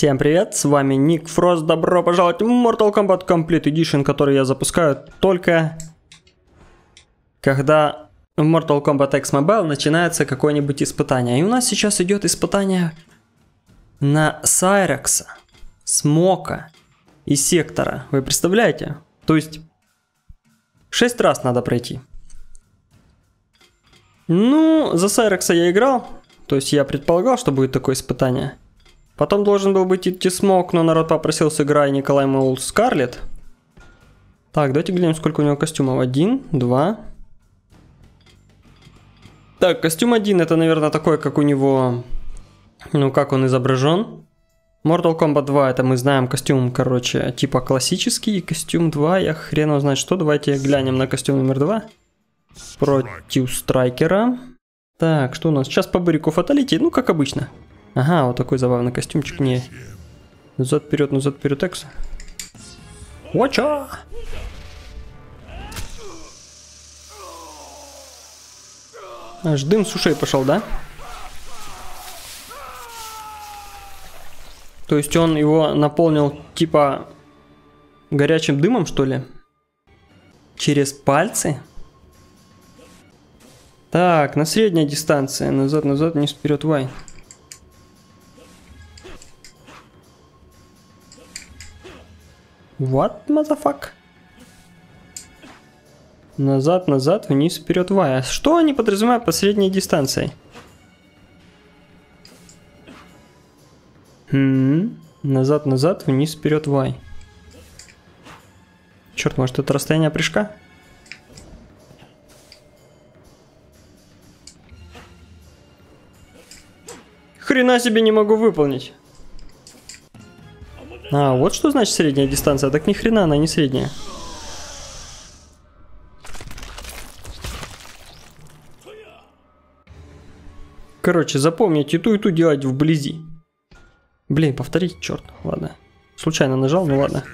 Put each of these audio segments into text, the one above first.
Всем привет, с вами Ник Фрост, добро пожаловать в Mortal Kombat Complete Edition, который я запускаю только когда в Mortal Kombat X Mobile начинается какое-нибудь испытание. И у нас сейчас идет испытание на Сайрекса, Смока и Сектора. Вы представляете? То есть 6 раз надо пройти. Ну, за Сайрекса я играл, то есть я предполагал, что будет такое испытание. Потом должен был быть идти смог, но народ попросил сыграй Николай Мол Скарлет. Так, давайте глянем, сколько у него костюмов. Один, два. Так, костюм один, это, наверное, такой, как у него... Ну, как он изображен. Mortal Kombat 2, это мы знаем костюм, короче, типа классический. Костюм 2, я хрен его знает что. Давайте глянем на костюм номер 2. Против Страйкера. Так, что у нас? Сейчас по бырику фаталити, ну, как обычно. Ага, вот такой забавный костюмчик. Не. Назад вперед, назад вперед, экс. Вача! Аж дым с ушей пошел, да? То есть он его наполнил типа горячим дымом, что ли? Через пальцы? Так, на средней дистанции. Назад, назад, вниз, вперед, вай. What, motherfuck? Назад, назад, вниз, вперед, вай. А что они подразумевают по средней дистанции? Хм, назад, назад, вниз, вперед, вай. Черт, может это расстояние прыжка? Хрена себе не могу выполнить. А, вот что значит средняя дистанция. Так ни хрена она не средняя. Короче, запомните, ту и ту делать вблизи. Блин, повторить, черт, ладно. Случайно нажал, ну ладно.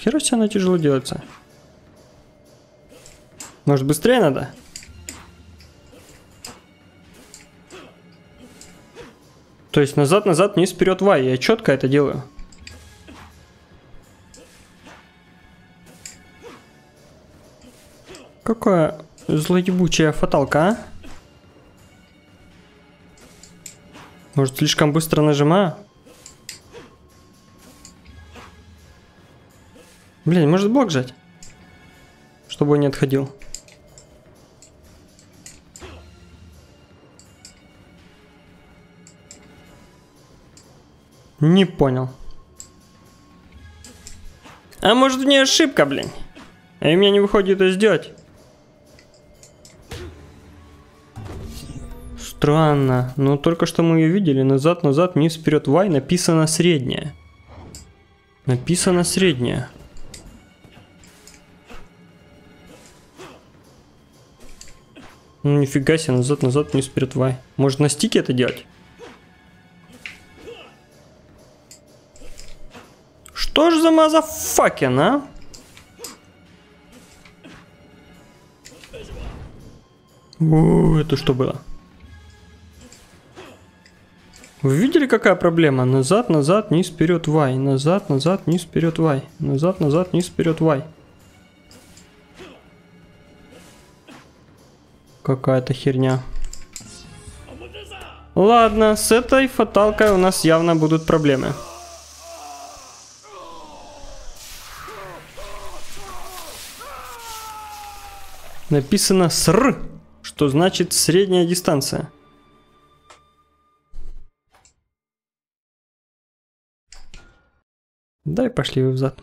Хера себе она тяжело делается. Может быстрее надо? То есть назад, назад, вниз, вперед, вай. Я четко это делаю. Какая злоебучая фаталка, а? Может, слишком быстро нажимаю? Блин, может блок жать? Чтобы он не отходил. Не понял. А может в ней ошибка, блин? А у меня не выходит это сделать. Странно. Но только что мы ее видели. Назад, назад, вниз, вперед. Y написано средняя. Написано средняя. Ну нифига себе, назад, назад, вниз, вперед, Y. Может на стике это делать? Что ж за мазафакен, а? О, это что было? Вы видели, какая проблема? Назад, назад, вниз, вперед, вай. Назад, назад, вниз, вперед, вай. Назад, назад, вниз, вперед, вай. Какая-то херня. Ладно, с этой фаталкой у нас явно будут проблемы. Написано СР, что значит средняя дистанция. Дай пошли вы взад.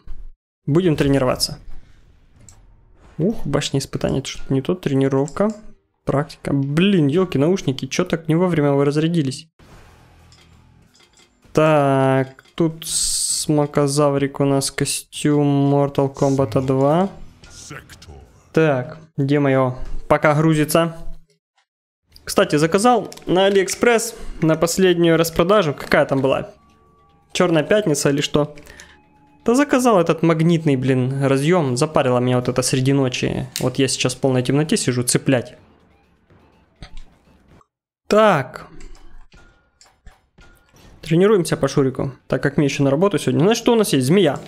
Будем тренироваться. Ух, башня испытания, это что-то не то, тренировка, практика. Блин, елки, наушники, что так не вовремя вы разрядились? Так, тут смокозаврик у нас костюм Mortal Kombat 2. Так, где мое? Пока грузится. Кстати, заказал на Алиэкспресс на последнюю распродажу. Какая там была? Черная пятница или что? Да заказал этот магнитный, блин, разъем. Запарило меня вот это среди ночи. Вот я сейчас в полной темноте сижу, цеплять. Так. Тренируемся по Шурику, так как мне еще на работу сегодня. Значит, что у нас есть? Змея.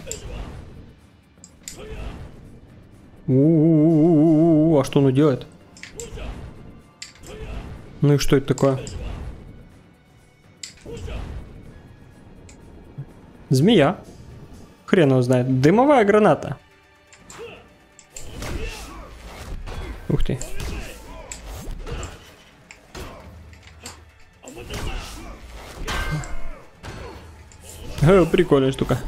У-у-у-у-у, а что он делает? Ну и что это такое? Змея. Хрен его знает. Дымовая граната. Ух ты. Прикольная штука.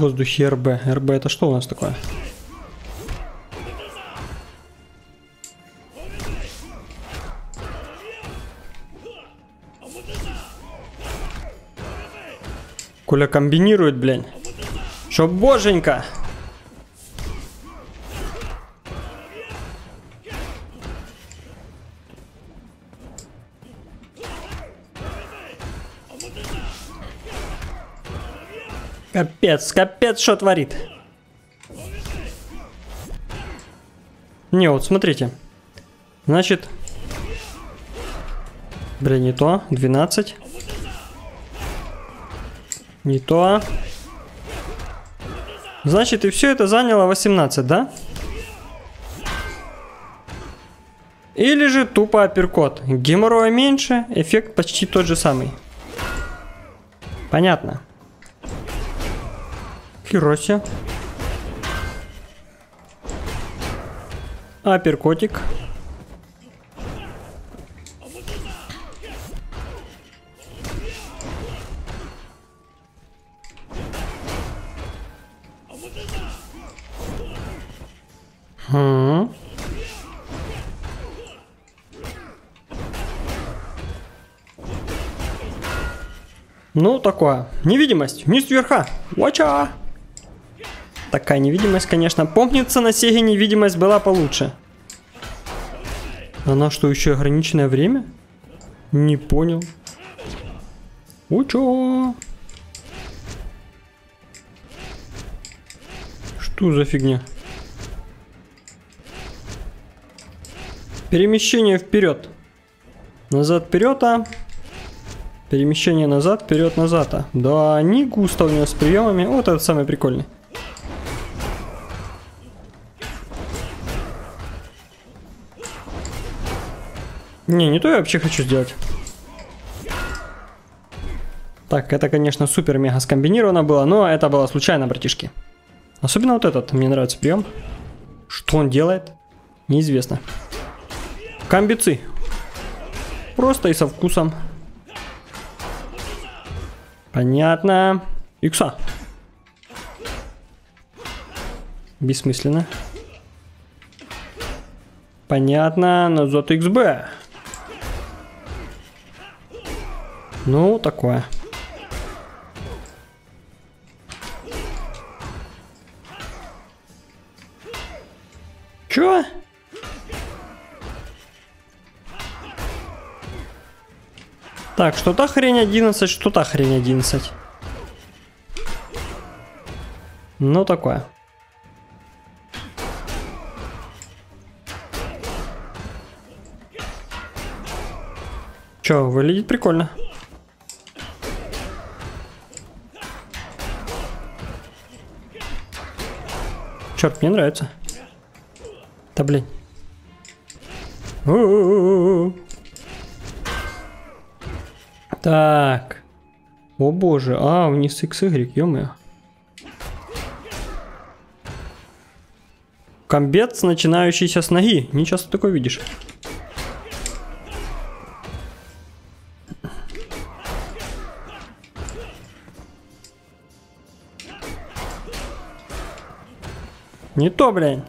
Воздухе РБ. РБ это что у нас такое? Коля комбинирует, блин. Что боженька. Капец, капец, что творит. Не, вот смотрите. Значит... Блин, не то. 12. Не то. Значит, и все это заняло 18, да? Или же тупо апперкот. Геморроя меньше, эффект почти тот же самый. Понятно. Хероси. Апперкотик. Хм. Ну, такое. Невидимость. Вниз вверха. Вача. Такая невидимость, конечно. Помнится, на Сеге невидимость была получше. Она что, еще ограниченное время? Не понял. У чё? Что за фигня? Перемещение вперед. Назад вперед, а? Перемещение назад, вперед, назад. А? Да, не густо у него с приемами. Вот этот самый прикольный. Не, не то я вообще хочу сделать. Так, это, конечно, супер-мега скомбинировано было, но это было случайно, братишки. Особенно вот этот, мне нравится прием. Что он делает? Неизвестно. Комбицы. Просто и со вкусом. Понятно. Икса. Бессмысленно. Понятно. Назад XB. Ну, такое. Чё? Так, что-то хрень 11, что-то хрень 11. Ну, такое. Чё, выглядит прикольно. Черт, мне нравится. Да блин. У -у -у так. О боже, а, вниз XY, ё-моё. Комбец, начинающийся с ноги. Не часто такое видишь. Не то, блядь.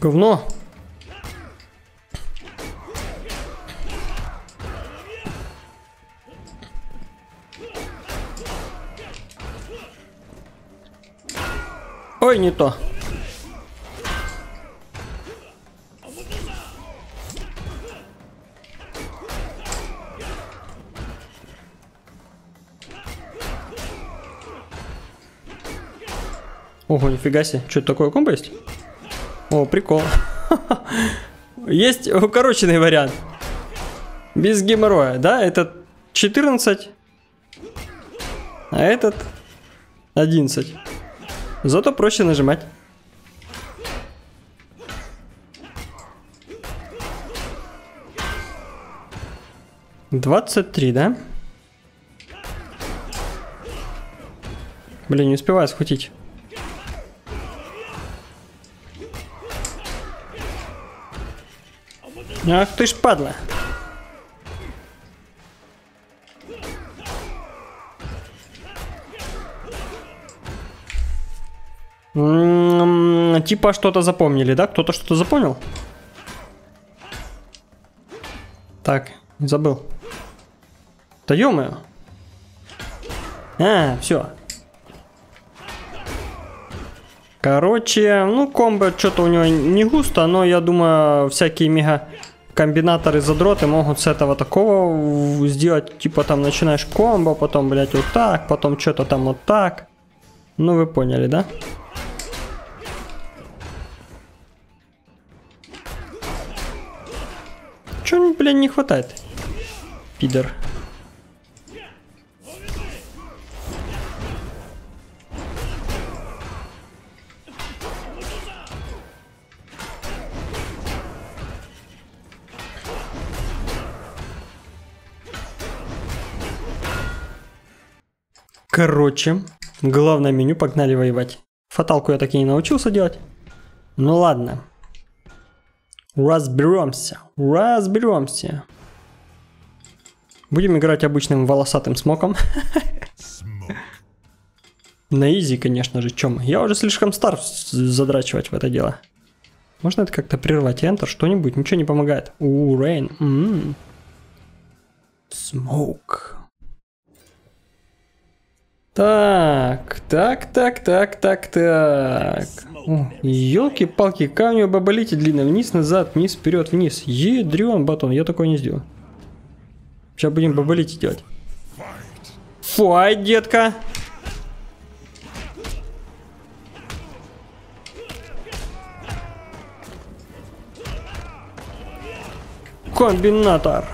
Говно. Ой, не то. Ого, нифига себе. Что такое комбо есть? О, прикол. Есть укороченный вариант. Без геморроя, да? Этот 14, а этот 11. Зато проще нажимать. Двадцать три, да? Блин, не успеваю схватить. Ах ты ж падла. М-м, типа что-то запомнили, да? Кто-то что-то запомнил? Так, забыл. Да ё А, все. Короче, ну комбо что-то у него не густо, но я думаю, всякие мега комбинаторы задроты могут с этого такого сделать, типа там начинаешь комбо, потом, блять, вот так, потом что-то там вот так. Ну вы поняли, да? Чё, блин, не хватает? Пидор. Короче, главное меню погнали воевать. Фаталку я так и не научился делать. Ну ладно. Разберемся. Разберемся. Будем играть обычным волосатым смоком. На изи, конечно же, чем? Я уже слишком стар задрачивать в это дело. Можно это как-то прервать? Enter, что-нибудь? Ничего не помогает. У, Рейн. Смоук. Так, так, так, так, так, так. Елки-палки, камни бабалите длинно. Вниз, назад, вниз, вперед, вниз. Едрен батон, я такое не сделаю. Сейчас будем бабалите делать. Фуай, детка. Комбинатор.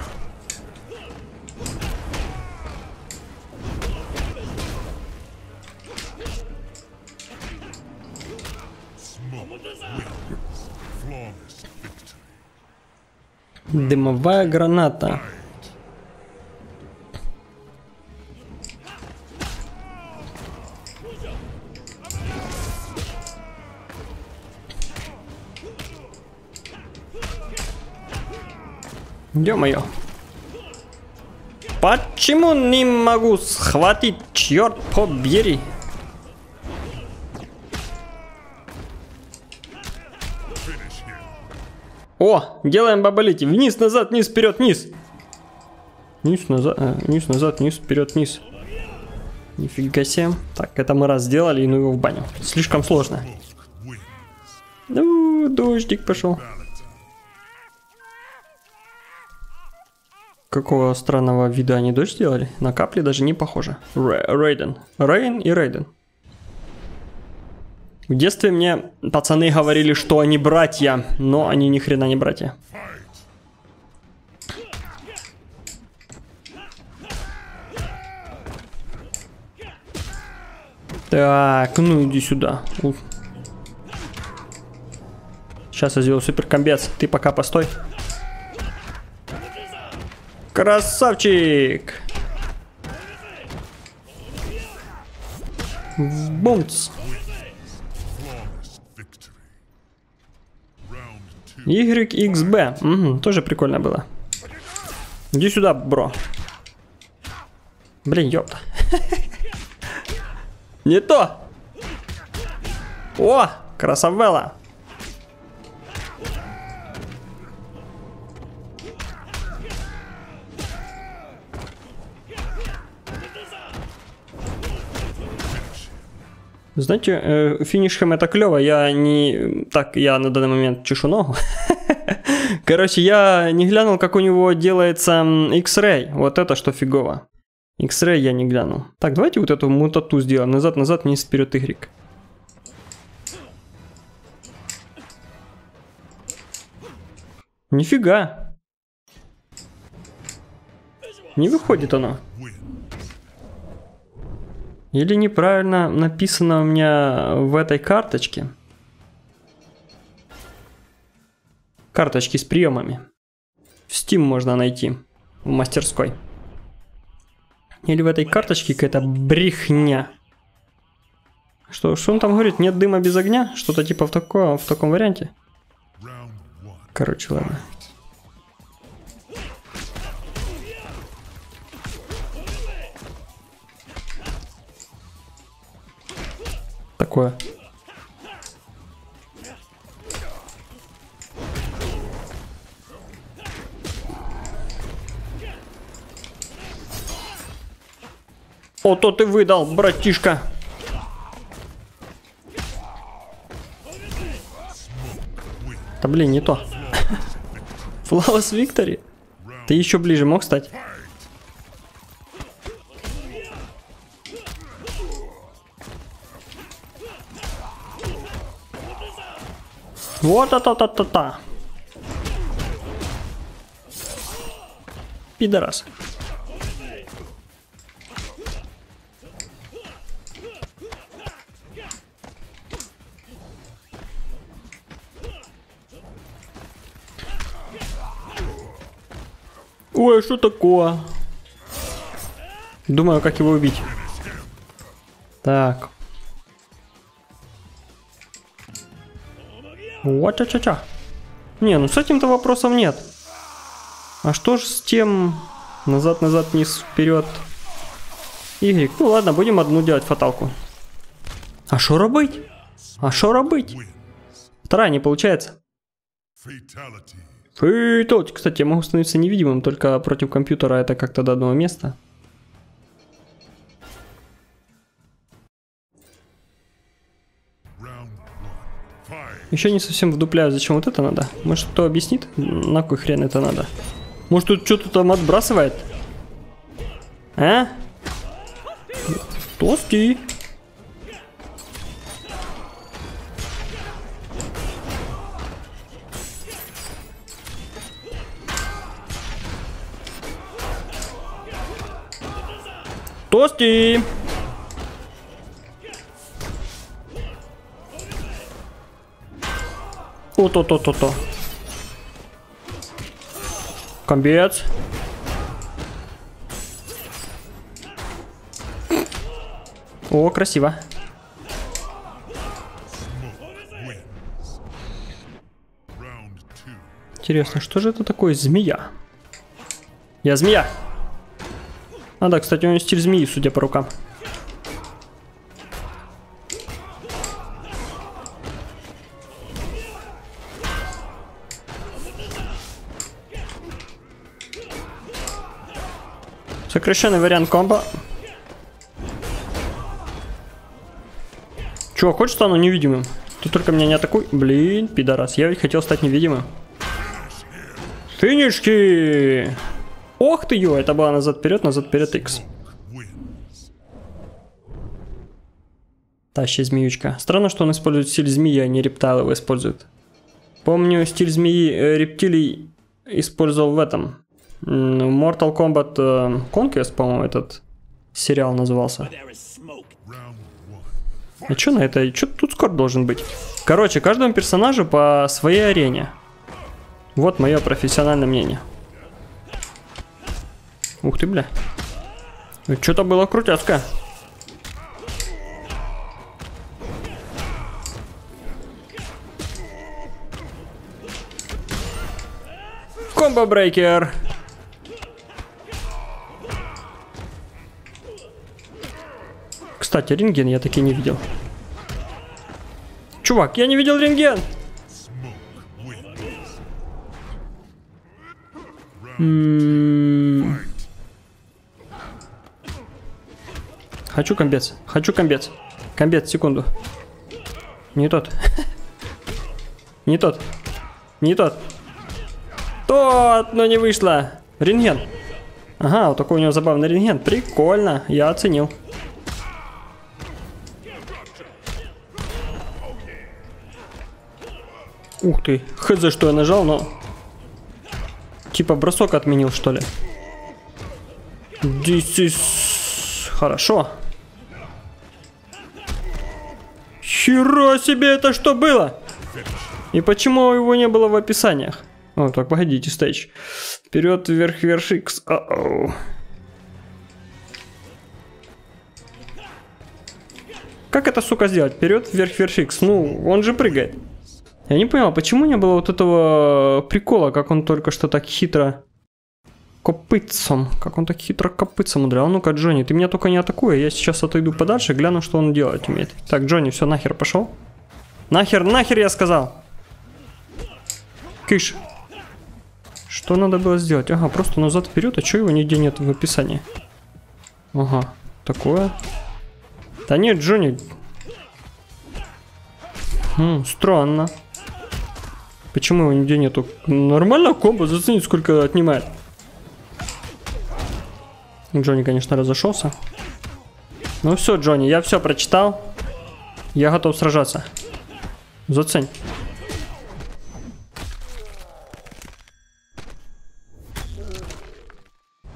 Дымовая граната. Ё-моё. Почему не могу схватить, черт побери? О, делаем бабалити. Вниз, назад, вниз, вперед, вниз. Вниз, назад, а, вниз, назад, вниз, вперед, вниз. Нифига себе. Так, это мы раз сделали, и ну его в баню. Слишком сложно. Ну, дождик пошел. Какого странного вида они дождь сделали? На капли даже не похоже. Рейден. Рейн и Рейден. В детстве мне пацаны говорили, что они братья, но они ни хрена не братья. Так, ну иди сюда. Сейчас я сделаю супер комбец. Ты пока постой. Красавчик! Бумц. YXB. Угу, тоже прикольно было. Иди сюда, бро. Блин, ёпта. Не то. О, красавелла. Знаете, э, финишем это клево. Я не... Так, я на данный момент чешу ногу. Короче, я не глянул, как у него делается X-Ray. Вот это что фигово. X-Ray я не глянул. Так, давайте вот эту мутату сделаем. Назад, назад, вниз, вперед, Y. Нифига. Не выходит оно. Или неправильно написано у меня в этой карточке. Карточки с приемами. В Steam можно найти. В мастерской. Или в этой карточке какая-то брехня. Что, что он там говорит? Нет дыма без огня? Что-то типа в, такое, в таком варианте? Короче, ладно. Такое. О, то ты выдал, братишка. Да блин, не то. Флаус Виктори? Ты еще ближе мог стать? Вот это-та-та-та. Пидорас. Ой, что такое? Думаю, как его убить. Так. Вот ча ча ча Не, ну с этим-то вопросов нет. А что ж с тем... Назад, назад, вниз, вперед. Y. Ну ладно, будем одну делать фаталку. А что робить? А что робить? Вторая не получается. Фейталити. Кстати, я могу становиться невидимым, только против компьютера это как-то до одного места. Еще не совсем вдупляю, зачем вот это надо. Может, кто объяснит, на кой хрен это надо? Может, тут что-то там отбрасывает? А? Толстый. Тости! О-то-то-то-то. Комбец. О, красиво. Интересно, что же это такое змея? Я змея. А да, кстати, у него стиль змеи, судя по рукам. Сокращенный вариант комбо. Чего, хочешь стану невидимым? Ты только меня не атакуй. Блин, пидорас. Я ведь хотел стать невидимым. Финишки! Ох ты, ё, это было назад-вперед, назад-вперед X. Тащи змеючка. Странно, что он использует стиль змеи, а не рептайл его использует. Помню, стиль змеи э, рептилий использовал в этом. Mortal Kombat э, Conquest, по-моему, этот сериал назывался. А что на это? Что тут скоро должен быть? Короче, каждому персонажу по своей арене. Вот мое профессиональное мнение. Ух ты, бля. Что-то было крутяцко. Комбо-брейкер. Кстати, рентген я таки не видел. Чувак, я не видел рентген. М Хочу комбец. Хочу комбец. Комбет, секунду. Не тот. Не тот. Не тот. Тот, но не вышло. Рентген. Ага, вот такой у него забавный рентген. Прикольно, я оценил. Ух ты, хз, что я нажал, но... Типа бросок отменил, что ли. This is... Хорошо. Хера себе, это что было? И почему его не было в описаниях? О, так, погодите, стейдж. Вперед, вверх, вверх, X. Uh -oh. Как это, сука, сделать? Вперед, вверх, вверх, X. Ну, он же прыгает. Я не понял, почему не было вот этого прикола, как он только что так хитро копытцем. Как он так хитро копытцем удрял. Ну-ка, Джонни, ты меня только не атакуй. Я сейчас отойду подальше, гляну, что он делать умеет. Так, Джонни, все, нахер пошел. Нахер, нахер, я сказал. Кыш. Что надо было сделать? Ага, просто назад вперед, а что его нигде нет в описании? Ага, такое. Да нет, Джонни. Хм, странно. Почему его нигде нету? Нормально комбо, зацени, сколько отнимает. Джонни, конечно, разошелся. Ну все, Джонни, я все прочитал. Я готов сражаться. Зацень.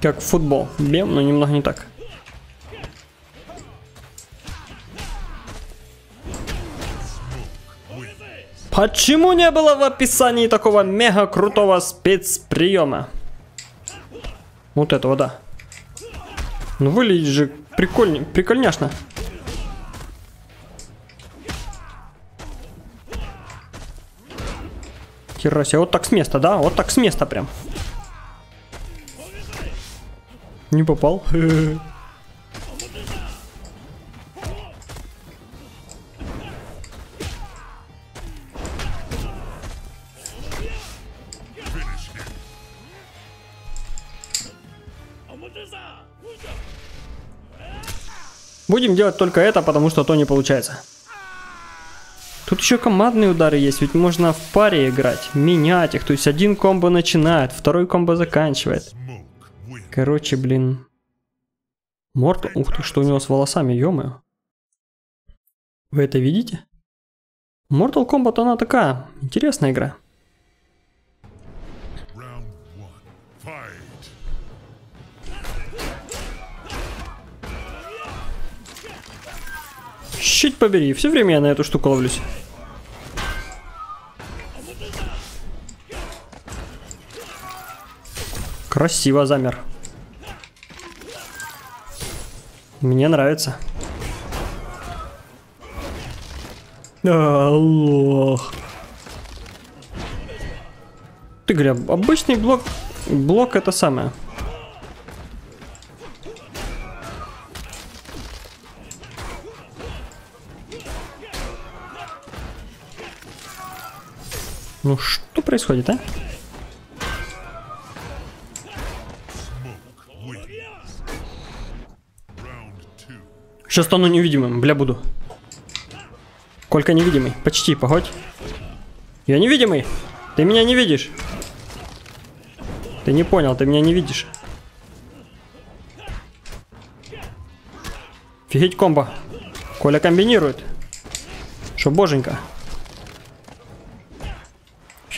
Как футбол. Бем, но немного не так. Почему не было в описании такого мега крутого спецприема? Вот этого, да. Ну выглядит же прикольно, прикольняшно. Хераси, вот так с места, да? Вот так с места прям. Не попал. Будем делать только это, потому что то не получается. Тут еще командные удары есть, ведь можно в паре играть, менять их. То есть один комбо начинает, второй комбо заканчивает. Короче, блин. Морт, ух ты, что у него с волосами, ё Вы это видите? Mortal Kombat, она такая, интересная игра. Щить побери, все время я на эту штуку ловлюсь. Красиво замер. Мне нравится. Аллах. Ты говоря, обычный блок, блок это самое. Ну что происходит, а? Сейчас стану невидимым, бля, буду. Колька невидимый, почти, погодь. Я невидимый. Ты меня не видишь. Ты не понял, ты меня не видишь. Фигеть комбо. Коля комбинирует. Что боженька.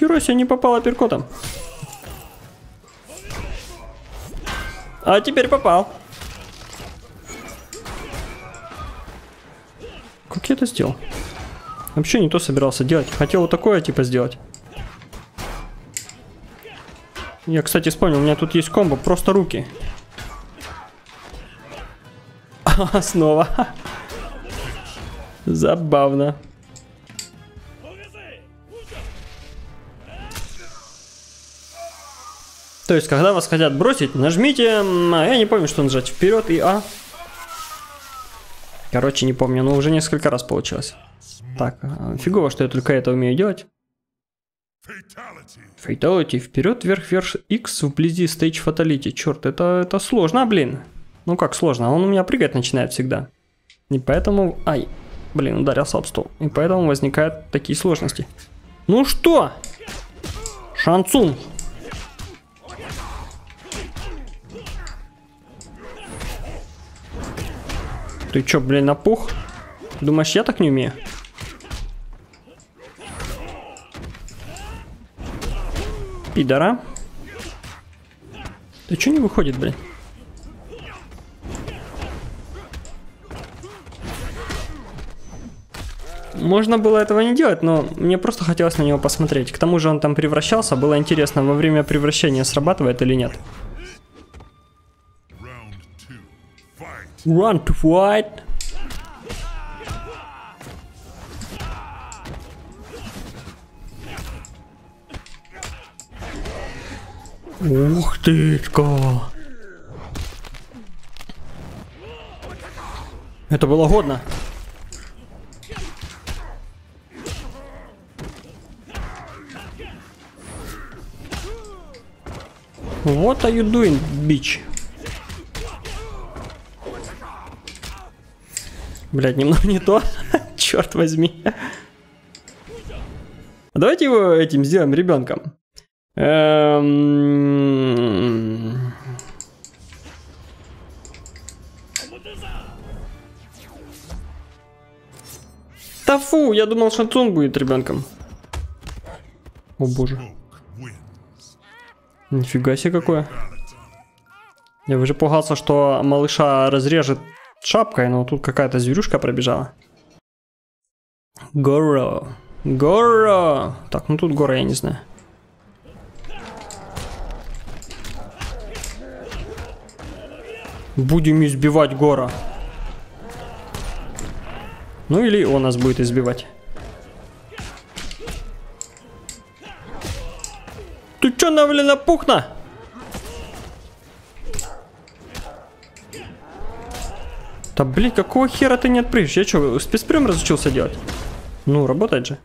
Херося не попала перкотом. А теперь попал. Как я это сделал? Вообще не то собирался делать. Хотел вот такое типа сделать. Я, кстати, вспомнил, у меня тут есть комбо, просто руки. снова. Забавно. То есть, когда вас хотят бросить, нажмите, я не помню, что нажать, вперед и А. Короче, не помню, но уже несколько раз получилось. Так, а, фигово, что я только это умею делать. Фейталити. Вперед, вверх, вверх, X, вблизи стейдж фаталити. Черт, это, это сложно, блин. Ну как сложно, он у меня прыгать начинает всегда. И поэтому... Ай. Блин, ударился об стол. И поэтому возникают такие сложности. Ну что? Шансун. Ты чё, блин, напух? Думаешь, я так не умею? Пидора. Ты чё не выходит, блин? Можно было этого не делать, но мне просто хотелось на него посмотреть. К тому же он там превращался, было интересно, во время превращения срабатывает или нет. Run to fight. Ух ты, -ка. Это было годно. What are you doing, bitch? Блять, немного не то. Черт возьми. Давайте его этим сделаем ребенком. Эм... Да фу, я думал, Шансун будет ребенком. О боже. Нифига себе какое. Я уже пугался, что малыша разрежет шапкой, но тут какая-то зверюшка пробежала. Горо. Горо. Так, ну тут гора я не знаю. Будем избивать гора. Ну или он нас будет избивать. Ты чё, навлена пухна? Да блин, какого хера ты не отпрыгнешь? Я что, спецприем разучился делать? Ну, работает же.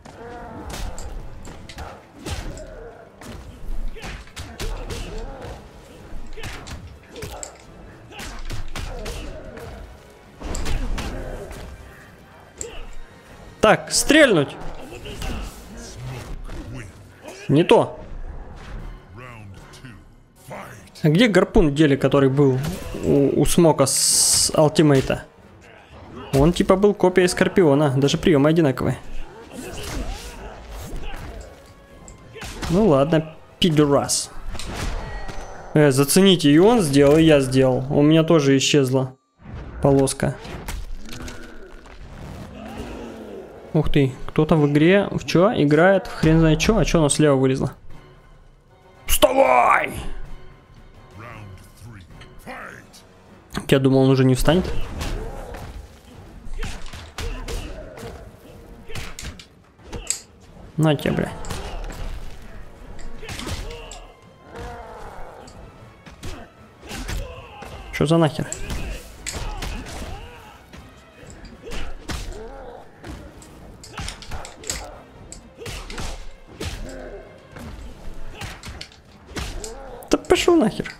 Так, стрельнуть. Не то. А где гарпун дели, который был у, у Смока с Алтимейта? Он типа был копией Скорпиона, даже приемы одинаковые. Ну ладно, пидорас. Э, зацените, и он сделал, и я сделал. У меня тоже исчезла полоска. Ух ты, кто-то в игре в чё играет, хрен знает чё, а чё оно слева вылезло? Вставай! Я думал, он уже не встанет. На тебе, бля. Что за нахер? Да пошел нахер.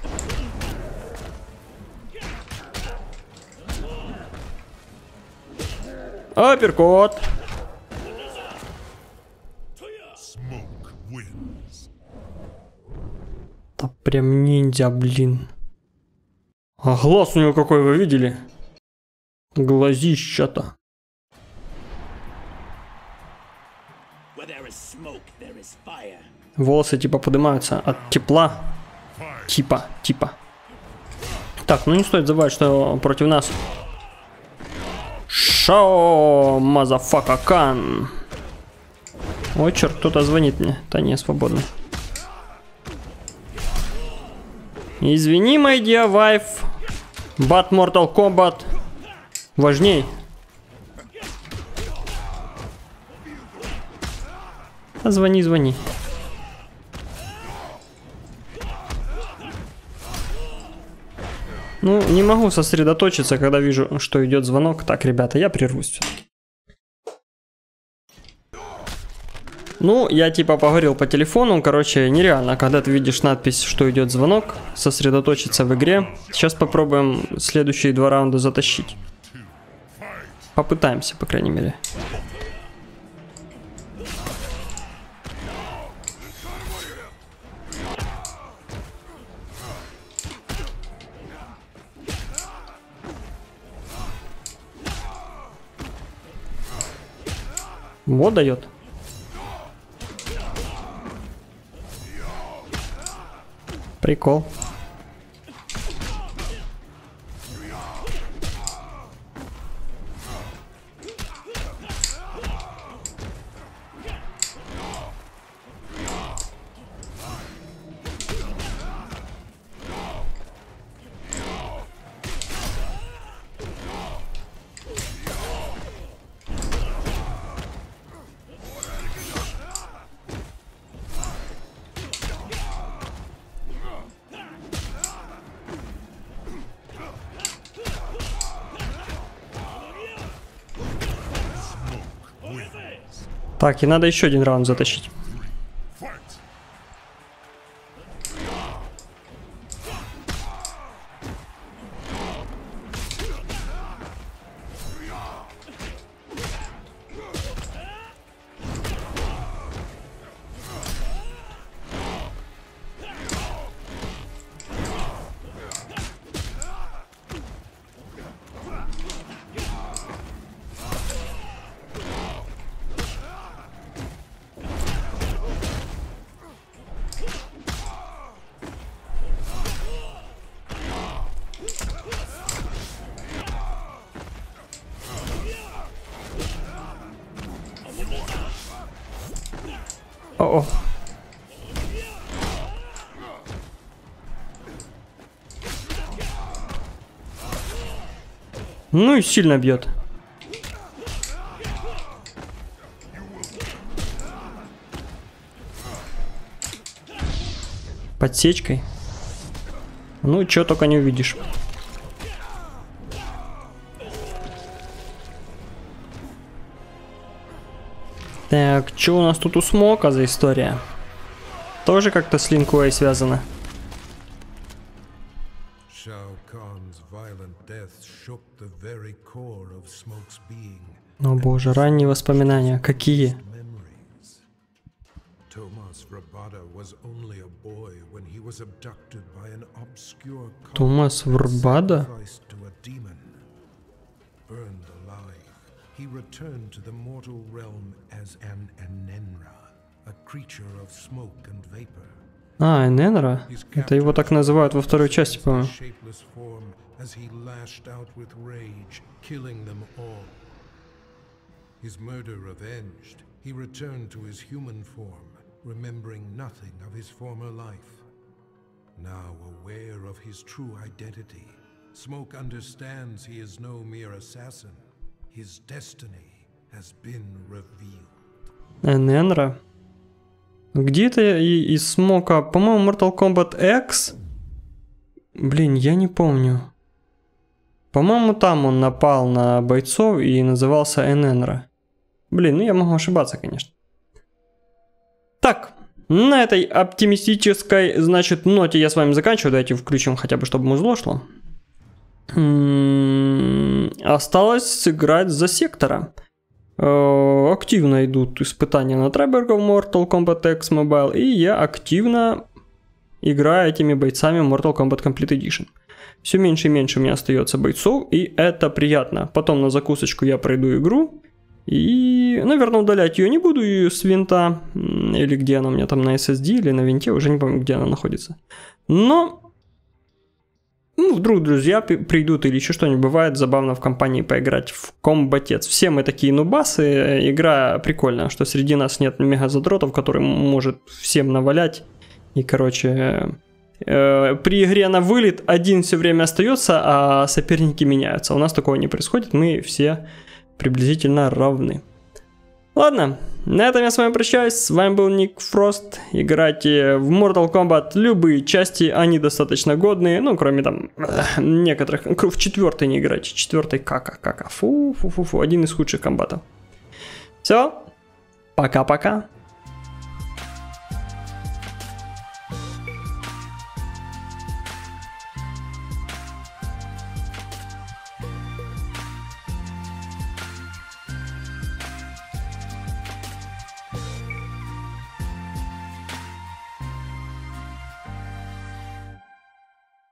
Апперкот. Да прям ниндзя, блин. А глаз у него какой, вы видели? Глазища-то. Волосы типа поднимаются от тепла. Типа, типа. Так, ну не стоит забывать, что против нас Шао, мазафака кан. Ой, черт, кто-то звонит мне. Да не, свободно. Извини, my dear. But Mortal Kombat важней. А звони, звони. Ну, не могу сосредоточиться, когда вижу, что идет звонок. Так, ребята, я прервусь. Ну, я типа поговорил по телефону, короче, нереально, когда ты видишь надпись, что идет звонок, сосредоточиться в игре. Сейчас попробуем следующие два раунда затащить. Попытаемся, по крайней мере. Вот дает. Прикол. Так, и надо еще один раунд затащить. Ну и сильно бьет. Подсечкой. Ну, что только не увидишь. Так, что у нас тут у Смока за история? Тоже как-то с Линкуэй связано? О боже, ранние воспоминания. Какие? Томас Врбада? he returned to the mortal realm as an Enenra, a creature of smoke and vapor. А, Эненра? Это его так называют во второй части, по-моему. His murder avenged, he returned to his human form, remembering nothing of his former life. Now aware of his true identity, Smoke understands he is no mere assassin. His destiny has been revealed. Эненра? Где-то из смока, по-моему, Mortal Kombat X? Блин, я не помню. По-моему, там он напал на бойцов и назывался Эненра. Блин, ну я могу ошибаться, конечно. Так, на этой оптимистической, значит, ноте я с вами заканчиваю. Давайте включим хотя бы, чтобы музло шло. Осталось сыграть за сектора. Э, активно идут испытания на Трайберга в Mortal Kombat X Mobile, и я активно играю этими бойцами в Mortal Kombat Complete Edition. Все меньше и меньше у меня остается бойцов, и это приятно. Потом на закусочку я пройду игру, и, наверное, удалять ее не буду ее с винта, или где она у меня там на SSD, или на винте, уже не помню, где она находится. Но ну, вдруг друзья придут или еще что-нибудь. Бывает забавно в компании поиграть в комбатец. Все мы такие нубасы, игра прикольная, что среди нас нет мега задротов, который может всем навалять. И, короче, э, при игре на вылет один все время остается, а соперники меняются. У нас такого не происходит, мы все приблизительно равны. Ладно, на этом я с вами прощаюсь. С вами был Ник Фрост. Играйте в Mortal Kombat любые части, они достаточно годные. Ну, кроме там некоторых. В четвертой не играйте. Четвертой кака, кака. Фу, фу, фу, фу. Один из худших комбатов. Все. Пока-пока.